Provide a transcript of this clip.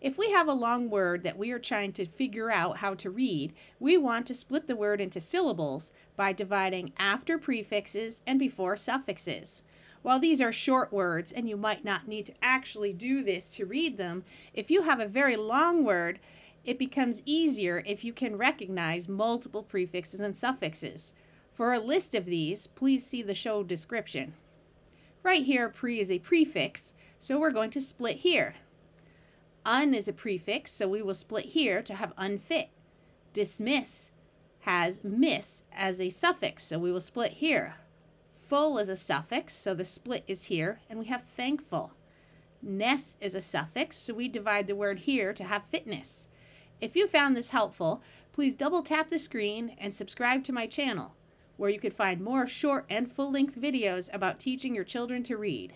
If we have a long word that we are trying to figure out how to read, we want to split the word into syllables by dividing after prefixes and before suffixes. While these are short words and you might not need to actually do this to read them, if you have a very long word, it becomes easier if you can recognize multiple prefixes and suffixes. For a list of these, please see the show description. Right here, pre is a prefix, so we're going to split here. Un is a prefix, so we will split here to have unfit. Dismiss has miss as a suffix, so we will split here. Full is a suffix, so the split is here, and we have thankful. Ness is a suffix, so we divide the word here to have fitness. If you found this helpful, please double tap the screen and subscribe to my channel, where you can find more short and full length videos about teaching your children to read.